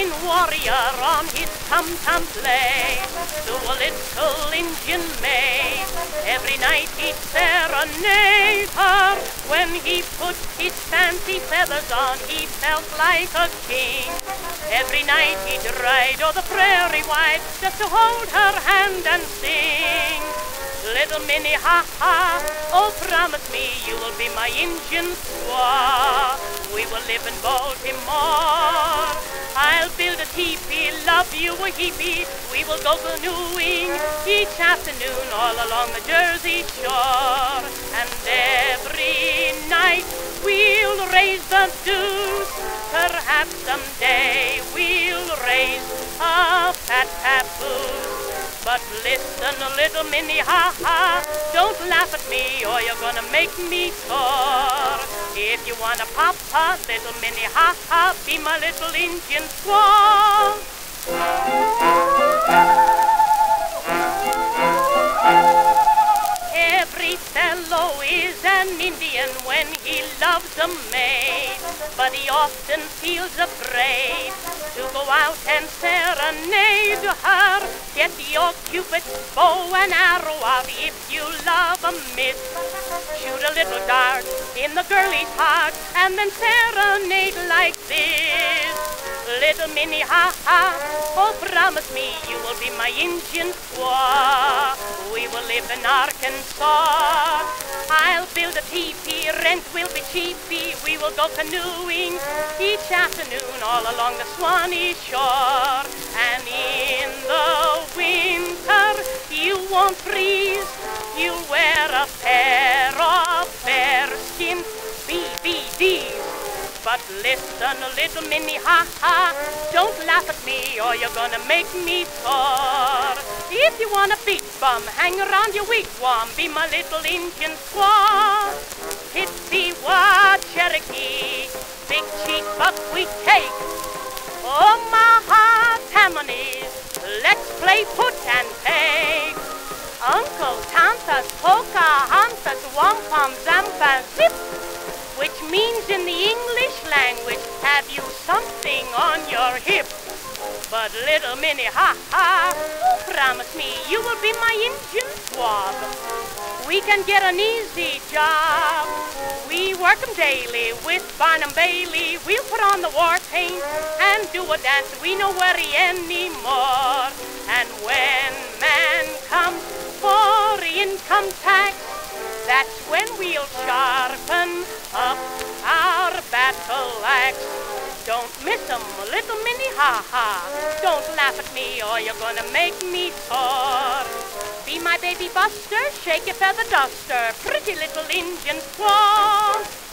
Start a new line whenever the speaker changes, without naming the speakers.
Indian warrior on his tum-tum play to a little Indian maid. Every night he'd serenade her. When he put his fancy feathers on, he felt like a king. Every night he'd ride o'er the prairie wide just to hold her hand and sing. Little Minnie, ha ha, oh promise me you will be my Indian squaw. We will live in Baltimore. I'll build a teepee, love you a heapy. We will go canoeing each afternoon all along the Jersey shore. And every night we'll raise the deuce. Perhaps someday we'll raise a fat papoose. But listen, little Minnie, ha ha, don't laugh at me or you're gonna make me sore. If you wanna papa, little Minnie, ha ha, be my little Indian squaw. Every fellow is an Indian when he loves a maid, but he often feels afraid to go out and her. Get your Cupid's bow and arrow out if you love a miss. Shoot a little dart in the girlie's heart and then serenade like this. Little Minnie, ha ha, oh promise me you will be my Indian squaw. We will live in Arkansas. I'll build a teepee, rent will be cheapy. We will go canoeing each afternoon all along the Swanee shore. Won't freeze. You'll wear a pair of bearskin BVDs. But listen, a little Minnie, ha ha, don't laugh at me or you're gonna make me sore. If you want a beat bum, hang around your wigwam, be my little Indian squaw. Pitsy-wah, Cherokee, big chief buckwheat cake. Oh, Omaha, Tammany's, let's play put and take. Have you something on your hip? But little Minnie, ha ha, promise me you will be my Indian swab. We can get an easy job. We work 'em daily with Barnum Bailey. We'll put on the war paint and do a dance we no worry anymore. And when man comes for income tax, that's when we'll sharpen up our battle axe. Don't miss miss 'em, little Minnie, ha ha. Don't laugh at me or you're gonna make me sore. Be my baby buster, shake your feather duster, pretty little Indian squaw.